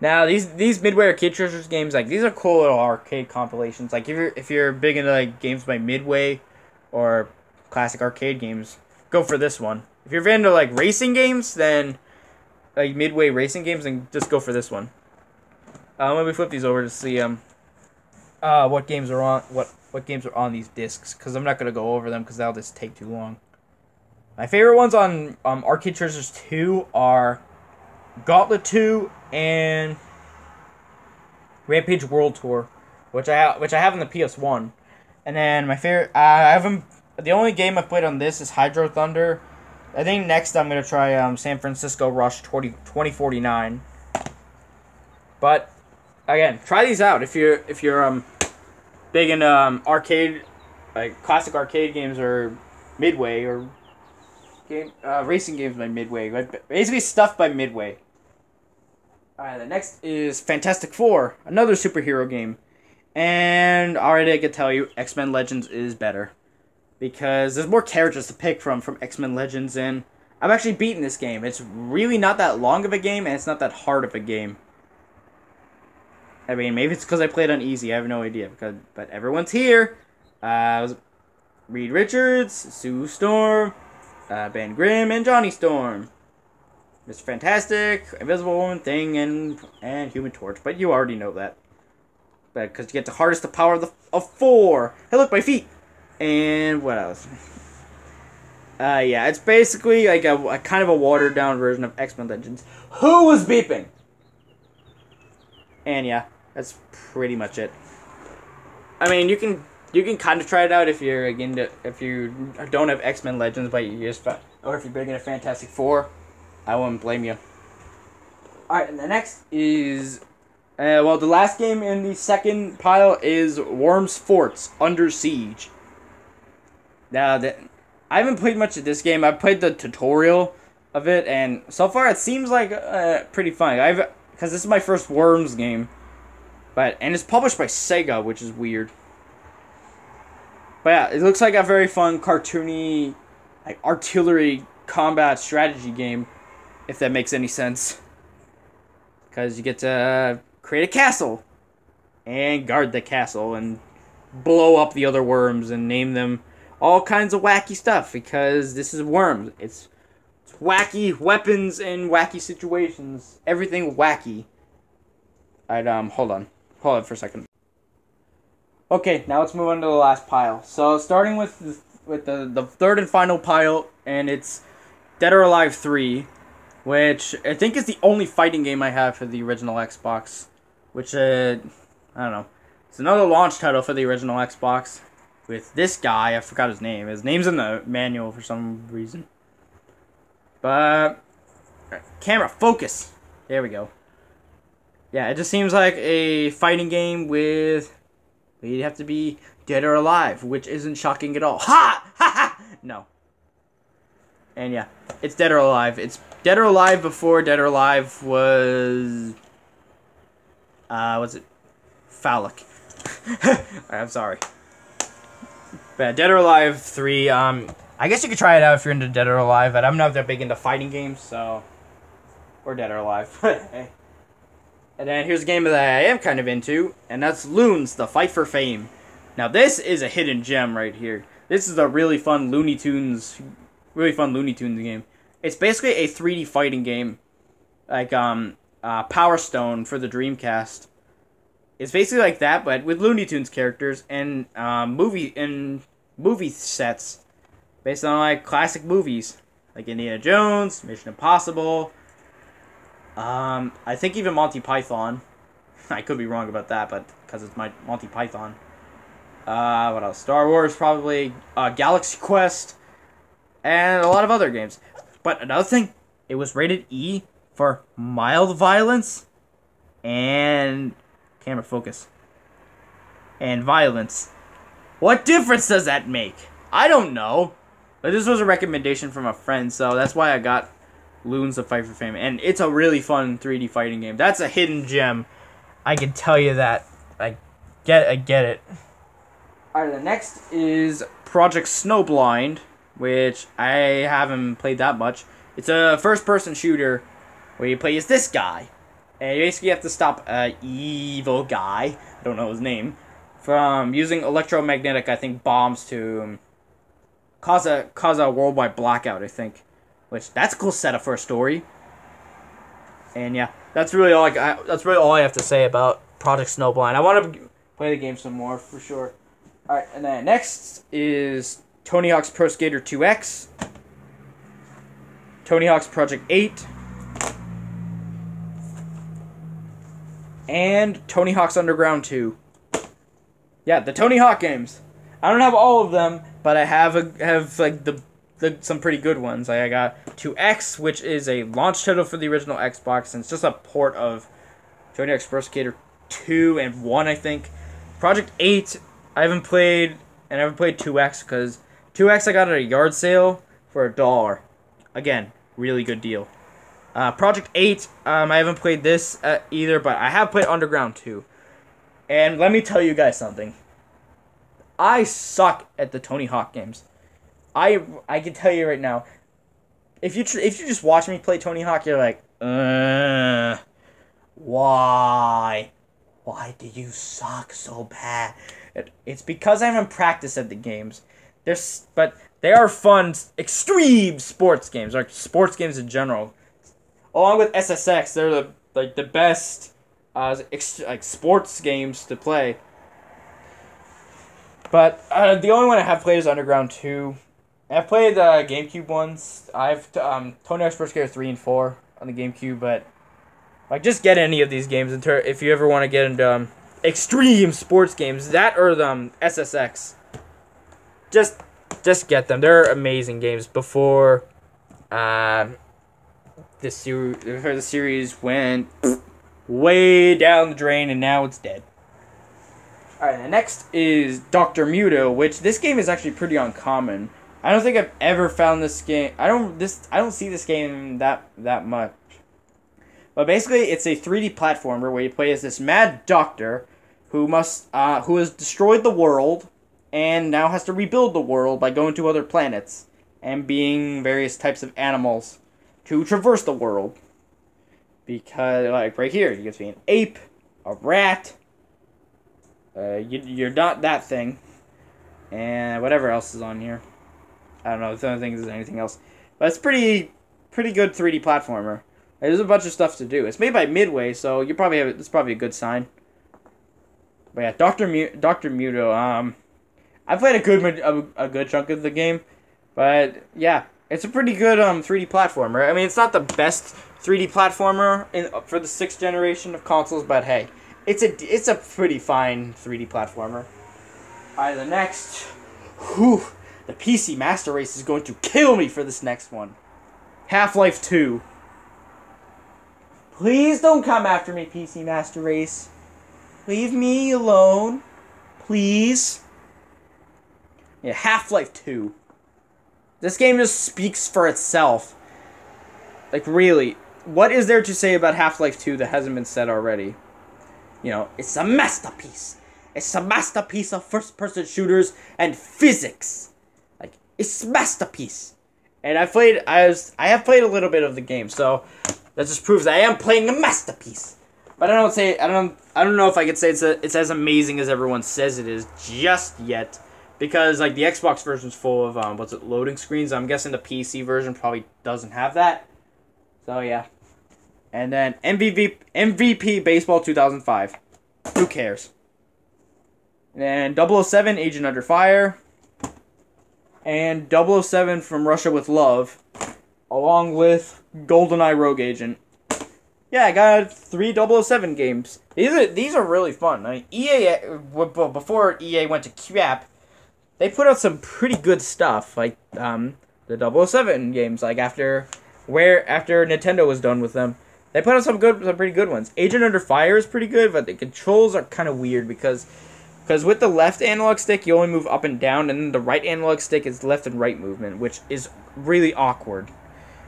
Now these these Midway Arcade Treasures games like these are cool little arcade compilations. Like if you're if you're big into like games by Midway or classic arcade games, go for this one. If you're into like racing games, then like Midway racing games, then just go for this one. Uh, let me flip these over to see um uh what games are on what what games are on these discs because I'm not gonna go over them because that'll just take too long. My favorite ones on um, Arcade Treasures 2 are Gauntlet 2 and Rampage World Tour, which I which I have on the PS1. And then my favorite I haven't the only game I've played on this is Hydro Thunder. I think next I'm gonna try um, San Francisco Rush 20, 2049. But again, try these out if you're if you're um big in um, arcade, like classic arcade games or Midway or game uh, racing games by Midway, but basically stuff by Midway. Alright, the next is Fantastic Four, another superhero game. And already I can tell you, X Men Legends is better. Because there's more characters to pick from from X Men Legends, and I've actually beaten this game. It's really not that long of a game, and it's not that hard of a game. I mean, maybe it's because I played on easy. I have no idea. Because, but everyone's here. Uh, Reed Richards, Sue Storm, uh, Ben Grimm, and Johnny Storm. Mr. Fantastic, Invisible Woman, Thing, and and Human Torch. But you already know that. Because you get to harness the power of the of four. Hey, look, my feet. And what else? Uh, yeah, it's basically like a, a kind of a watered down version of X Men Legends. Who was beeping? And yeah, that's pretty much it. I mean, you can you can kind of try it out if you're again if you don't have X Men Legends, but you just or if you're big into Fantastic Four. I wouldn't blame you. Alright, and the next is. Uh, well, the last game in the second pile is Worms Forts Under Siege. Now, that I haven't played much of this game. I've played the tutorial of it, and so far it seems like uh, pretty fun. I've because this is my first Worms game, but and it's published by Sega, which is weird. But yeah, it looks like a very fun, cartoony, like artillery combat strategy game if that makes any sense. Because you get to create a castle and guard the castle and blow up the other worms and name them all kinds of wacky stuff because this is worms. It's, it's wacky weapons and wacky situations. Everything wacky. I'd um hold on. Hold on for a second. Okay, now let's move on to the last pile. So starting with the, with the the third and final pile and it's Dead or Alive 3 which I think is the only fighting game I have for the original Xbox. Which, uh, I don't know. It's another launch title for the original Xbox. With this guy, I forgot his name. His name's in the manual for some reason. But, camera, focus. There we go. Yeah, it just seems like a fighting game with, you'd have to be dead or alive, which isn't shocking at all. Ha! Ha ha! No. And yeah, it's Dead or Alive. It's Dead or Alive before Dead or Alive was. Uh, was it? Phallic. I'm sorry. But Dead or Alive 3, um, I guess you could try it out if you're into Dead or Alive, but I'm not that big into fighting games, so. Or Dead or Alive. and then here's a game that I am kind of into, and that's Loons, The Fight for Fame. Now, this is a hidden gem right here. This is a really fun Looney Tunes really fun Looney Tunes game. It's basically a 3D fighting game, like um, uh, Power Stone for the Dreamcast. It's basically like that, but with Looney Tunes characters and um, movie and movie sets, based on like classic movies like Indiana Jones, Mission Impossible. Um, I think even Monty Python. I could be wrong about that, but because it's my Monty Python. Uh, what else? Star Wars, probably. Uh, Galaxy Quest and a lot of other games. But another thing, it was rated E for mild violence and camera focus and violence. What difference does that make? I don't know. But this was a recommendation from a friend, so that's why I got Loons of Fight for Fame. And it's a really fun 3D fighting game. That's a hidden gem. I can tell you that. I get I get it. Alright, the next is Project Snowblind which I haven't played that much. It's a first-person shooter where you play as this guy, and you basically have to stop a evil guy. I don't know his name from using electromagnetic, I think, bombs to cause a cause a worldwide blackout. I think, which that's a cool setup for a story. And yeah, that's really all I got. That's really all I have to say about Project Snowblind. I want to play the game some more for sure. All right, and then next is Tony Hawk's Pro Skater 2X, Tony Hawk's Project 8, and Tony Hawk's Underground 2. Yeah, the Tony Hawk games. I don't have all of them, but I have a, have like the, the some pretty good ones. I got 2X, which is a launch title for the original Xbox, and it's just a port of Tony Hawk's Pro Skater 2 and 1, I think. Project 8, I haven't played, and I haven't played 2X because 2X I got at a yard sale for a dollar. Again, really good deal. Uh, Project 8, um, I haven't played this uh, either, but I have played Underground 2. And let me tell you guys something. I suck at the Tony Hawk games. I I can tell you right now. If you tr- if you just watch me play Tony Hawk, you're like, why, why do you suck so bad? It, it's because I haven't practiced at the games. There's but they are fun, extreme sports games, like sports games in general. Along with SSX, they're the like the best uh, ex- like sports games to play. But uh, the only one I have played is Underground Two. I've played the uh, GameCube ones. I've um, Tony Hawk's Pro Skater three and four on the GameCube, but like just get any of these games if you ever want to get into um, extreme sports games. That or the um, SSX. Just just get them. They're amazing games. Before, um, the series the series went way down the drain, and now it's dead. Alright, the next is Dr. Muto, which this game is actually pretty uncommon. I don't think I've ever found this game. I don't this I don't see this game that that much. But basically, it's a 3D platformer where you play as this mad doctor who must uh, who has destroyed the world and now has to rebuild the world by going to other planets and being various types of animals to traverse the world. Because like right here, you get to be an ape, a rat, uh, you, you're not that thing. And whatever else is on here. I don't know if don't think there's anything else. But it's pretty pretty good 3D platformer. There's a bunch of stuff to do. It's made by Midway, so you probably have it's probably a good sign. But yeah, Doctor Mu- Doctor Muto. Um, I played a good a, a good chunk of the game, but yeah, it's a pretty good um 3D platformer. I mean, it's not the best 3D platformer in for the sixth generation of consoles, but hey, it's a it's a pretty fine 3D platformer. Alright, the next, whew, the PC Master Race is going to kill me for this next one. Half Life Two. Please don't come after me, PC Master Race. Leave me alone, please. Yeah, Half Life Two. This game just speaks for itself. Like really, what is there to say about Half Life Two that hasn't been said already? You know, it's a masterpiece. It's a masterpiece of first-person shooters and physics. Like it's masterpiece. And I played. I was. I have played a little bit of the game, so that just proves I am playing a masterpiece. But I don't say. I don't. I don't know if I could say it's a, It's as amazing as everyone says it is just yet, because like the Xbox version's full of um. What's it? Loading screens. I'm guessing the PC version probably doesn't have that. So yeah. And then MVP MVP Baseball 2005. Who cares? And 007 Agent Under Fire. And 007 from Russia with Love. Along with GoldenEye Rogue Agent. Yeah, I got three 007 games. These are these are really fun. I mean, EA before EA went to crap, they put out some pretty good stuff like um, the 007 games. Like after where after Nintendo was done with them, they put out some good, some pretty good ones. Agent Under Fire is pretty good, but the controls are kind of weird because, because with the left analog stick you only move up and down, and then the right analog stick is left and right movement, which is really awkward.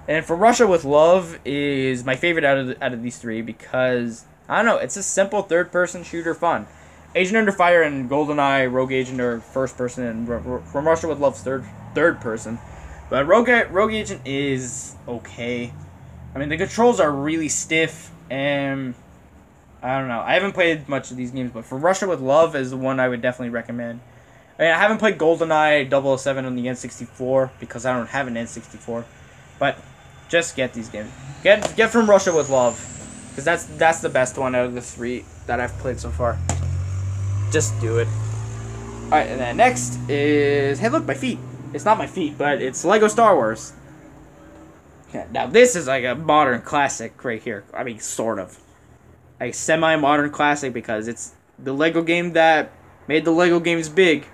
And for Russia with Love is my favorite out of the, out of these three because I don't know, it's a simple third person shooter fun. Agent Under Fire and GoldenEye Rogue Agent are first person, and from Russia with Love's third third person. But Rogue Rogue Agent is okay. I mean, the controls are really stiff, and I don't know. I haven't played much of these games, but for Russia with Love is the one I would definitely recommend. I, mean, I haven't played GoldenEye 007 on the N64 because I don't have an N64, but just get these games. Get get from Russia with Love, because that's that's the best one out of the three that I've played so far. Just do it. All right, and then next is hey, look, my feet. It's not my feet, but it's Lego Star Wars. Now this is like a modern classic right here. I mean, sort of. A semi-modern classic because it's the Lego game that made the Lego games big.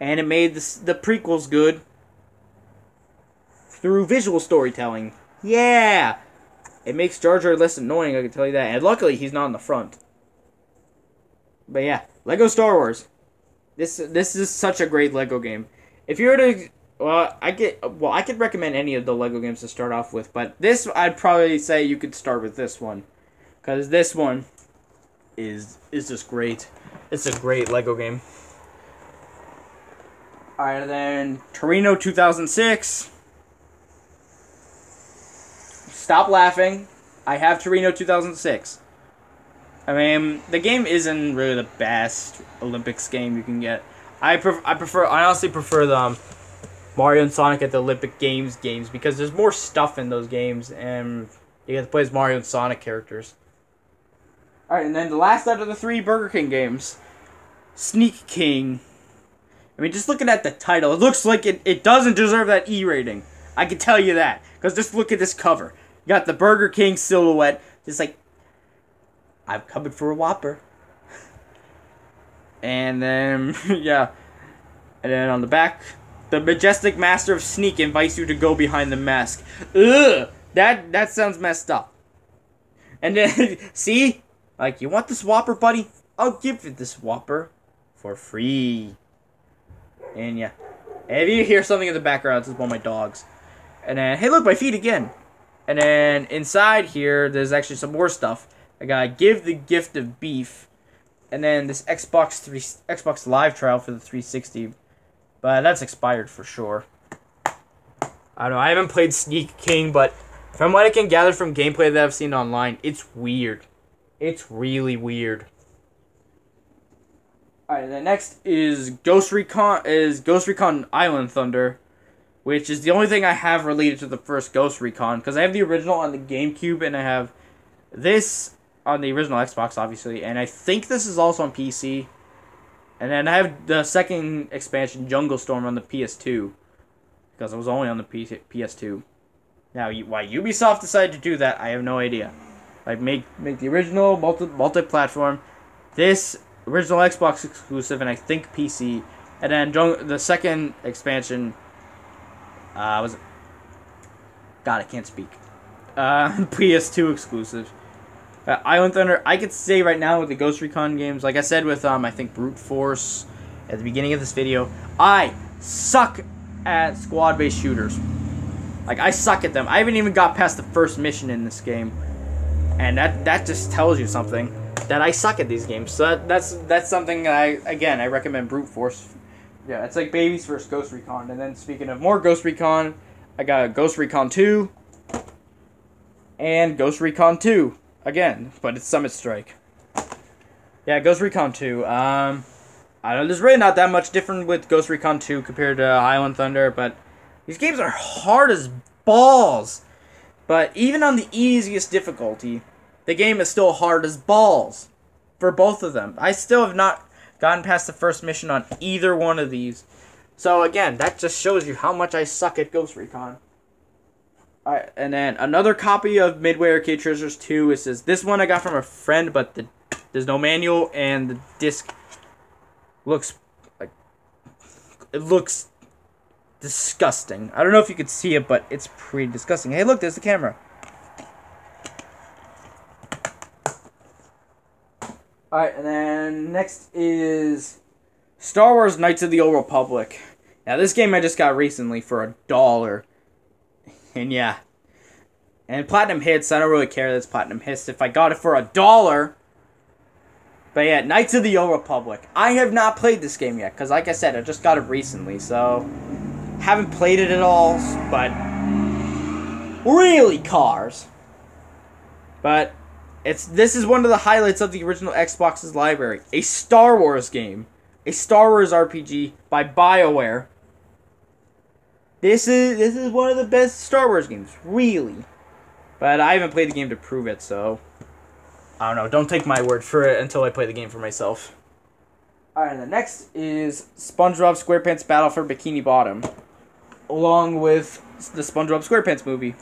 And it made the, the prequels good. Through visual storytelling. Yeah! It makes Jar Jar less annoying, I can tell you that. And luckily, he's not in the front. But yeah, Lego Star Wars. This this is such a great Lego game. If you were to Well, I get well. I could recommend any of the Lego games to start off with, but this I'd probably say you could start with this one, because this one is is just great. It's a great Lego game. All right, then Torino 2006. Stop laughing. I have Torino 2006. I mean, the game isn't really the best Olympics game you can get. I pref- I prefer I honestly prefer the um, Mario and Sonic at the Olympic Games games because there's more stuff in those games and you get to play as Mario and Sonic characters. All right, and then the last out of the three Burger King games, Sneak King. I mean, just looking at the title, it looks like it, it doesn't deserve that E rating. I can tell you that because just look at this cover. You got the Burger King silhouette, just like I'm coming for a Whopper. And then, yeah. And then on the back, the majestic master of sneak invites you to go behind the mask. Ugh! That, that sounds messed up. And then, see? Like, you want this Whopper, buddy? I'll give you this Whopper for free. And yeah. If you hear something in the background, it's one of my dogs. And then, hey, look, my feet again. And then inside here, there's actually some more stuff. I gotta give the gift of beef and then this Xbox three Xbox Live trial for the 360, but that's expired for sure. I don't know. I haven't played Sneak King, but from what I can gather from gameplay that I've seen online, it's weird. It's really weird. Alright, the next is Ghost Recon is Ghost Recon Island Thunder, which is the only thing I have related to the first Ghost Recon because I have the original on the GameCube and I have this on the original Xbox, obviously, and I think this is also on PC. And then I have the second expansion, Jungle Storm, on the PS2, because it was only on the P- PS2. Now, why Ubisoft decided to do that, I have no idea. Like make make the original multi multi platform, this original Xbox exclusive, and I think PC, and then Jung- the second expansion. Uh, was God, I can't speak. Uh, PS2 exclusive. Uh, Island Thunder, I could say right now with the Ghost Recon games, like I said with, um, I think Brute Force at the beginning of this video, I suck at squad-based shooters. Like, I suck at them. I haven't even got past the first mission in this game. And that, that just tells you something. That I suck at these games. So that, that's that's something I, again, I recommend Brute Force. Yeah, it's like baby's first Ghost Recon. And then speaking of more Ghost Recon, I got Ghost Recon 2 and Ghost Recon 2 again, but it's Summit Strike. Yeah, Ghost Recon 2. Um, I know there's really not that much different with Ghost Recon 2 compared to Island Thunder, but these games are hard as balls. But even on the easiest difficulty, the game is still hard as balls for both of them. I still have not gotten past the first mission on either one of these. So again, that just shows you how much I suck at Ghost Recon. Alright, and then another copy of Midway Arcade Treasures 2. It says, this one I got from a friend, but the, there's no manual, and the disc looks like, it looks disgusting. I don't know if you could see it, but it's pretty disgusting. Hey, look, there's the camera. Alright, and then next is Star Wars Knights of the Old Republic. Now, this game I just got recently for a dollar. And yeah. And Platinum Hits, I don't really care that it's Platinum Hits if I got it for a dollar. But yeah, Knights of the Old Republic. I have not played this game yet, because like I said, I just got it recently, so... Haven't played it at all, but... Really, cars! But, it's this is one of the highlights of the original Xbox's library. A Star Wars game. A Star Wars RPG by BioWare. This is this is one of the best Star Wars games, really. But I haven't played the game to prove it, so I don't know. Don't take my word for it until I play the game for myself. Alright, the next is SpongeBob SquarePants Battle for Bikini Bottom. Along with the SpongeBob SquarePants movie.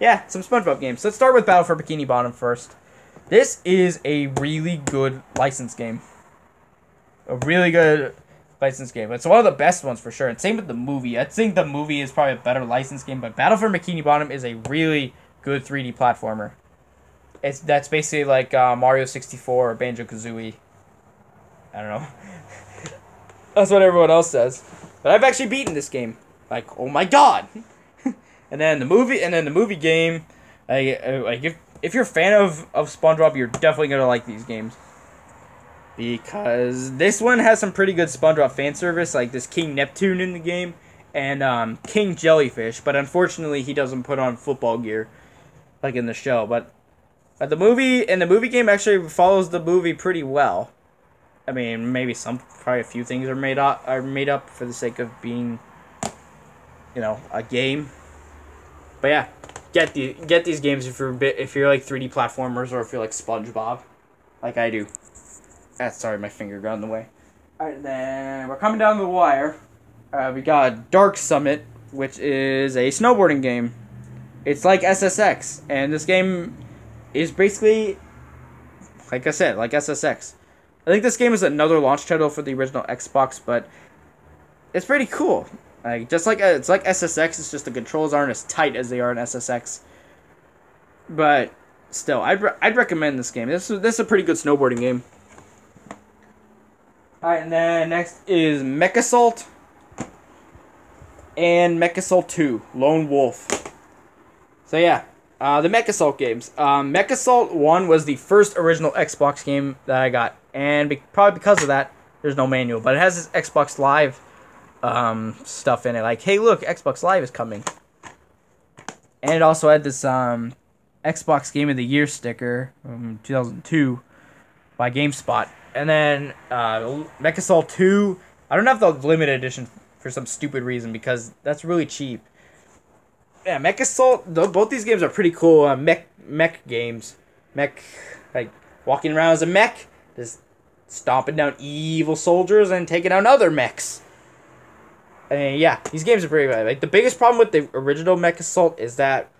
Yeah, some SpongeBob games. Let's start with Battle for Bikini Bottom first. This is a really good license game. A really good license game. It's one of the best ones for sure. And same with the movie. I think the movie is probably a better license game, but Battle for Bikini Bottom is a really good 3D platformer. It's that's basically like uh, Mario 64 or Banjo Kazooie. I don't know. that's what everyone else says. but I've actually beaten this game. Like, oh my god! and then the movie, and then the movie game. Like, uh, like if if you're a fan of of SpongeBob, you're definitely gonna like these games. Because this one has some pretty good SpongeBob fan service, like this King Neptune in the game, and um, King Jellyfish. But unfortunately, he doesn't put on football gear, like in the show. But but the movie and the movie game actually follows the movie pretty well. I mean, maybe some probably a few things are made up are made up for the sake of being, you know, a game. But yeah, get the get these games if you're bit if you're like 3D platformers or if you're like SpongeBob, like I do. Ah, sorry, my finger got in the way. Alright, then we're coming down the wire. Uh, we got Dark Summit, which is a snowboarding game. It's like SSX, and this game is basically, like I said, like SSX. I think this game is another launch title for the original Xbox, but it's pretty cool. Like just like it's like SSX, it's just the controls aren't as tight as they are in SSX. But still, I'd re- I'd recommend this game. This is this is a pretty good snowboarding game. All right, and then next is MechAssault and MechAssault Two, Lone Wolf. So yeah, uh, the MechAssault games. Um, MechAssault 1 was the first original Xbox game that I got. And be- probably because of that, there's no manual. But it has this Xbox Live um, stuff in it. Like, hey, look, Xbox Live is coming. And it also had this um, Xbox Game of the Year sticker from 2002 by GameSpot. And then uh, MechAssault 2, I don't have the limited edition for some stupid reason because that's really cheap yeah, Mech Assault. Both these games are pretty cool. Uh, mech mech games, mech like walking around as a mech, just stomping down evil soldiers and taking out other mechs. And yeah, these games are pretty bad. Like the biggest problem with the original Mech Assault is that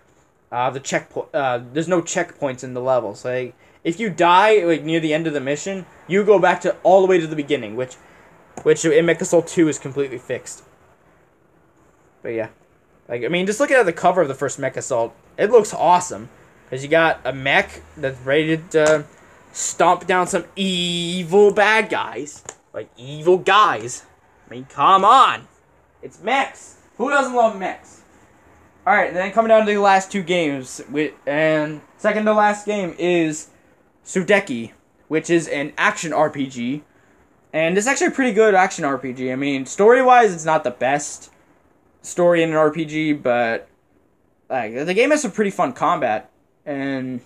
uh, the checkpoint uh, there's no checkpoints in the levels. Like if you die like near the end of the mission, you go back to all the way to the beginning, which which in Mech Assault 2 is completely fixed. But yeah. Like, I mean, just looking at the cover of the first Mech Assault, it looks awesome. Because you got a mech that's ready to uh, stomp down some evil bad guys. Like, evil guys. I mean, come on. It's mechs. Who doesn't love mechs? Alright, then coming down to the last two games. And second to last game is Sudeki, which is an action RPG. And it's actually a pretty good action RPG. I mean, story-wise, it's not the best story in an RPG, but like the game has some pretty fun combat, and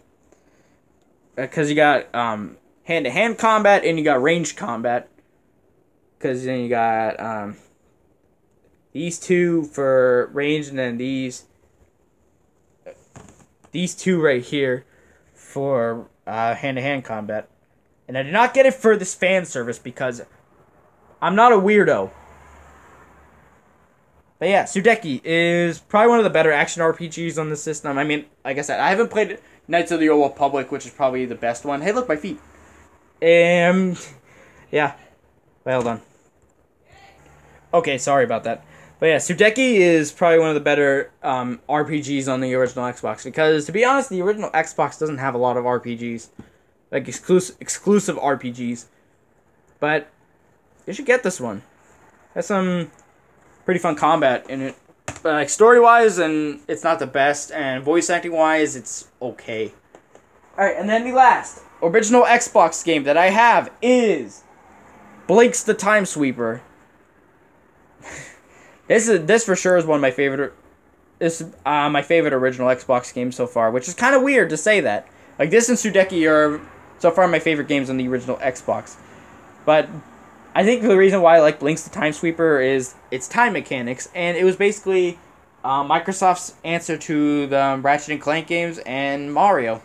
because uh, you got um hand to hand combat and you got ranged combat, because then you got um these two for range, and then these these two right here for uh, hand-to-hand combat. And I did not get it for this fan service because I'm not a weirdo. But yeah, Sudeki is probably one of the better action RPGs on the system. I mean, like I said, I haven't played Knights of the Old Republic, which is probably the best one. Hey, look, my feet. Um, yeah. Well done. Okay, sorry about that. But yeah, Sudeki is probably one of the better um, RPGs on the original Xbox because, to be honest, the original Xbox doesn't have a lot of RPGs, like exclusive exclusive RPGs. But you should get this one. It Has some pretty fun combat in it. But like story wise, and it's not the best, and voice acting wise, it's okay. All right, and then the last original Xbox game that I have is Blinx the Time Sweeper. This is this for sure is one of my favorite. This uh, my favorite original Xbox game so far, which is kind of weird to say that. Like this and Sudeki are so far my favorite games on the original Xbox. But I think the reason why I like Blinx the Time Sweeper is its time mechanics, and it was basically uh, Microsoft's answer to the Ratchet and Clank games and Mario.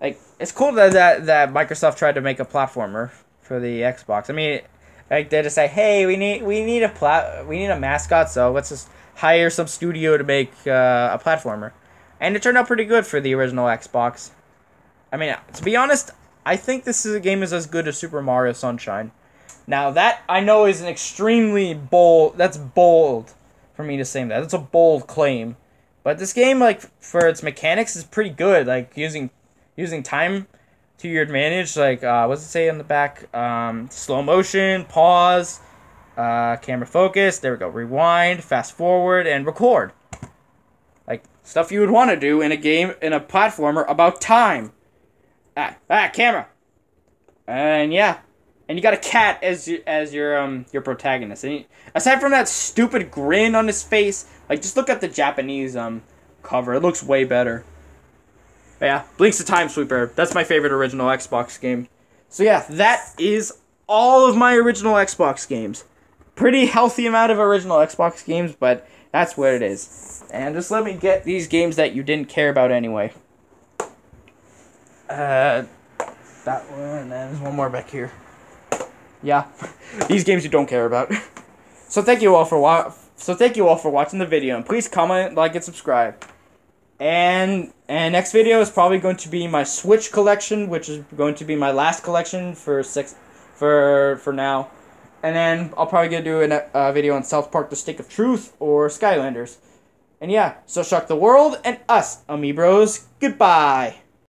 Like it's cool that that, that Microsoft tried to make a platformer for the Xbox. I mean, like they just say, hey, we need we need a plat we need a mascot, so let's just hire some studio to make uh, a platformer, and it turned out pretty good for the original Xbox. I mean, to be honest, I think this is a game is as good as Super Mario Sunshine. Now that I know is an extremely bold. That's bold for me to say that. That's a bold claim. But this game, like for its mechanics, is pretty good. Like using using time to your advantage. Like uh, what's it say on the back? Um, slow motion, pause, uh, camera focus. There we go. Rewind, fast forward, and record. Like stuff you would want to do in a game in a platformer about time. Ah, ah, camera. And yeah, and you got a cat as your, as your um your protagonist. And aside from that stupid grin on his face, like just look at the Japanese um cover. It looks way better. Yeah, Blinx the Time Sweeper. That's my favorite original Xbox game. So yeah, that is all of my original Xbox games. Pretty healthy amount of original Xbox games, but that's what it is. And just let me get these games that you didn't care about anyway. Uh, that one, and there's one more back here. Yeah, these games you don't care about. so thank you all for wa- So thank you all for watching the video, and please comment, like, and subscribe. And and next video is probably going to be my Switch collection, which is going to be my last collection for six for for now. And then I'll probably gonna do a uh, video on South Park: The Stick of Truth or Skylanders. And yeah, so shock the world and us, amiibros. Goodbye.